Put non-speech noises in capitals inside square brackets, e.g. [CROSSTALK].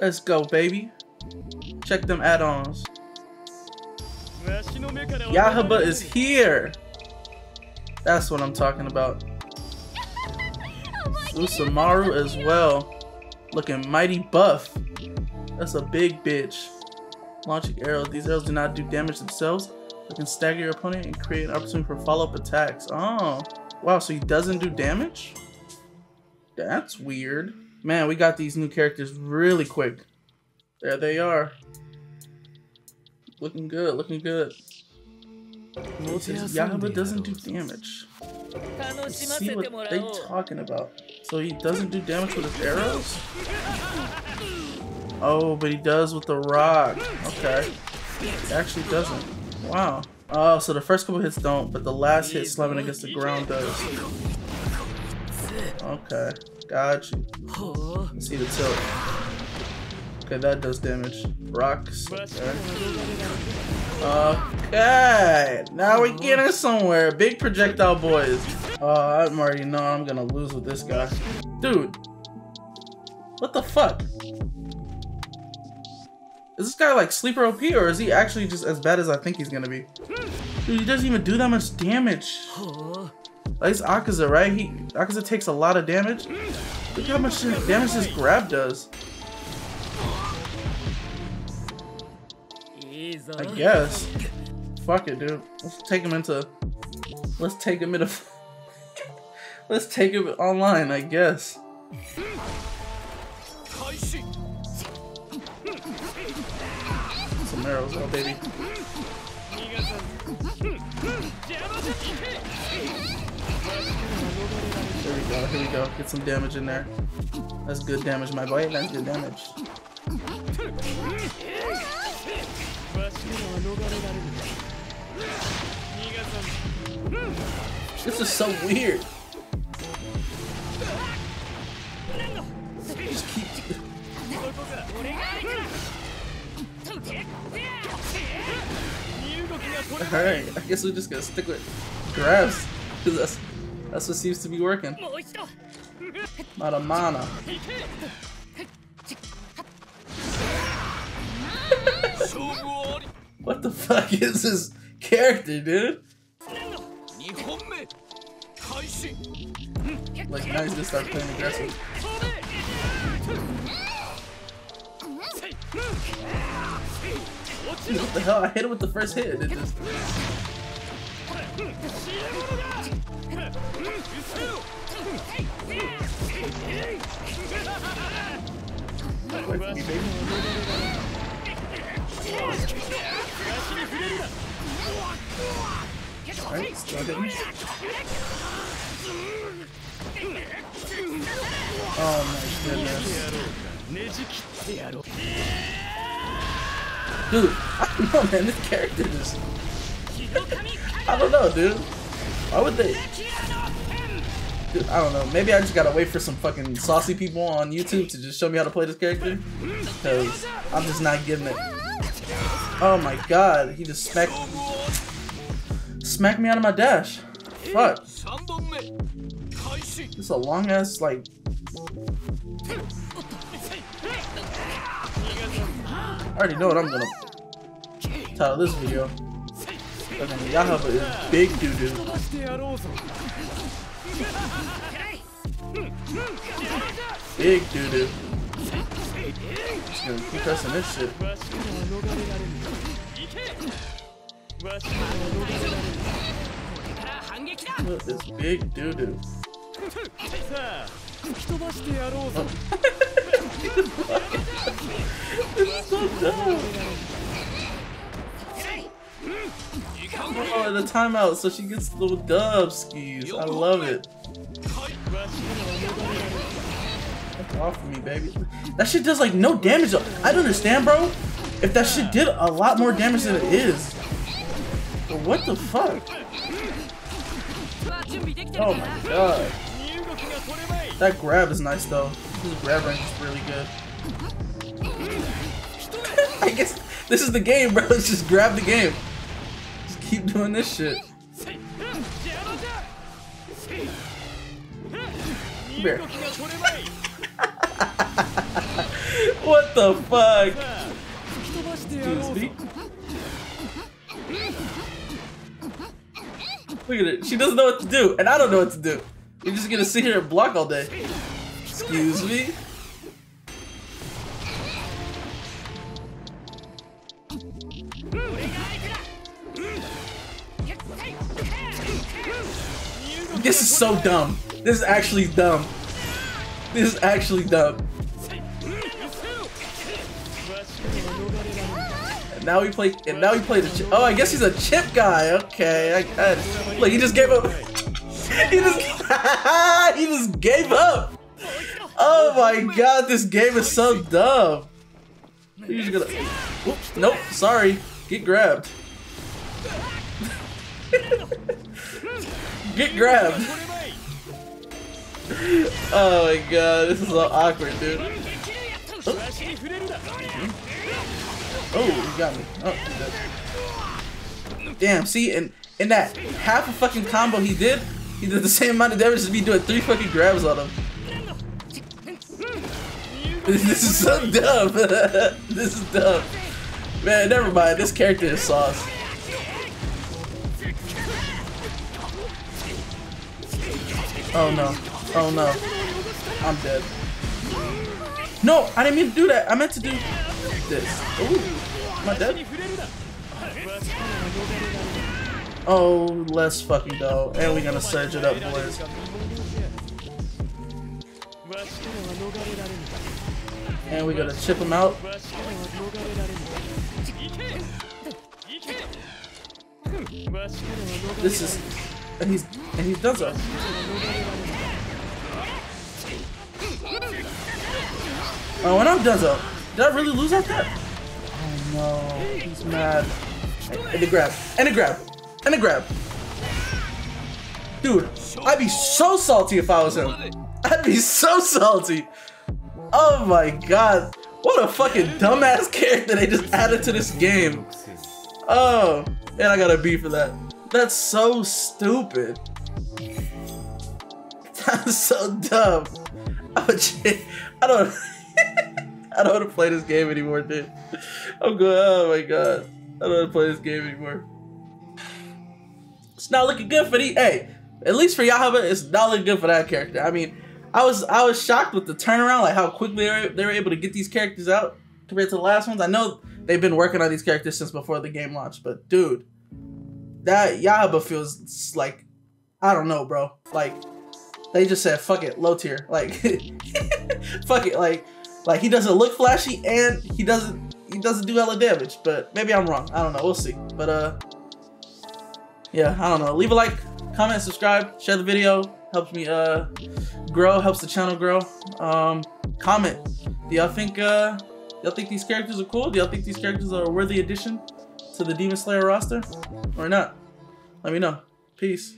Let's go, baby. Check them add-ons. Yahaba is here. That's what I'm talking about. Usamaru as well. Looking mighty buff. That's a big bitch. Launching arrows. These arrows do not do damage themselves. They can stagger your opponent and create an opportunity for follow-up attacks. Oh. Wow, so he doesn't do damage? That's weird. Man, we got these new characters really quick. There they are. Looking good, looking good. Yahaba doesn't do damage. Let's see what they talking about. So he doesn't do damage with his arrows? Oh, but he does with the rock. Okay. He actually doesn't. Wow. Oh, so the first couple hits don't, but the last hit slamming against the ground does. Okay. Got you. Let's see the tilt. Okay, that does damage. Rocks. Okay. Okay. Now we're getting somewhere. Big projectile boys. Uh, oh, I'm already know I'm gonna lose with this guy. Dude. What the fuck? Is this guy like sleeper OP or is he actually just as bad as I think he's gonna be? Dude, he doesn't even do that much damage. Like it's Akaza, right? He Akaza takes a lot of damage. Look how much damage this grab does. I guess. Fuck it, dude. Let's take him into. Let's take him into. [LAUGHS] Let's take him online, I guess. Some arrows, oh baby. Go, here we go. Get some damage in there. That's good damage, my boy. That's good damage. This is so weird. Just keep... Alright, I guess we're just gonna stick with grabs. Because that's, that's what seems to be working. Not a mana. [LAUGHS] what the fuck is this character, dude? Like, now he's gonna start playing aggressive. What the hell? I hit him with the first hit it just... Oh. Dude, I don't [LAUGHS] know man, this character just... I don't know, dude. Why would they... I don't know. Maybe I just gotta wait for some fucking saucy people on YouTube to just show me how to play this character. Because I'm just not getting it. Oh my god, he just smacked smacked me out of my dash. Fuck. This is a long ass like I already know what I'm gonna title this video. Fucking Yahaba is big doo doo. Big doo doo. Just gonna keep pressing this shit. Look, this big doo doo. it's so dumb. The timeout, so she gets little dub skis. I love it. That's off of me, baby. That shit does like no damage. I don't understand, bro. If that shit did a lot more damage than it is. But what the fuck? Oh my god. That grab is nice though. His grab range is really good. [LAUGHS] I guess this is the game, bro. Let's [LAUGHS] just grab the game. Keep doing this shit. [LAUGHS] What the fuck? Look at it. She doesn't know what to do, and I don't know what to do. You're just gonna sit here and block all day. Excuse me. This is so dumb. This is actually dumb. This is actually dumb. And now we play. And now we play the. Oh, I guess he's a chip guy. Okay, I got. Look, he just gave up. [LAUGHS] he just. [LAUGHS] he just gave up. Oh my god, this game is so dumb. He's gonna. Oops, nope. Sorry. Get grabbed. [LAUGHS] Get grabbed. [LAUGHS] Oh my god, this is so awkward, dude. Oh, oh you got me. Oh, Damn, see, in, in that half a fucking combo he did, he did the same amount of damage as me doing three fucking grabs on him. [LAUGHS] This is so dumb. [LAUGHS] this is dumb. Man, never mind. This character is sauce. Oh no. Oh no. I'm dead. No, I didn't mean to do that. I meant to do this. Ooh. Am I dead? Oh, let's fucking go. And we're gonna surge it up, boys. And we're gonna chip him out. This is and he's and he's done so. Oh, and I'm done so. Did I really lose like that? Oh no, he's mad. And a grab, and a grab, and a grab. Dude, I'd be so salty if I was him. I'd be so salty. Oh my god. What a fucking dumbass character they just added to this game. Oh, and I got a B for that. That's so stupid. That's so dumb. Oh, I don't. [LAUGHS] I don't want to play this game anymore, dude. I'm going. Oh my god, I don't want to play this game anymore. It's not looking good for the. Hey, at least for Yahaba, it's not looking good for that character. I mean, I was I was shocked with the turnaround, like how quickly they were, they were able to get these characters out compared to the last ones. I know they've been working on these characters since before the game launched, but dude, that Yahaba feels like I don't know, bro. Like they just said fuck it, low tier. Like [LAUGHS] fuck it, like like he doesn't look flashy and he doesn't he doesn't do hella damage. But maybe I'm wrong. I don't know. We'll see. But uh yeah, I don't know. Leave a like, comment, subscribe, share the video. Helps me uh grow, helps the channel grow. Um comment. Do y'all think uh y'all think these characters are cool? Do y'all think these characters are a worthy addition to the Demon Slayer roster? Or not? Let me know. Peace.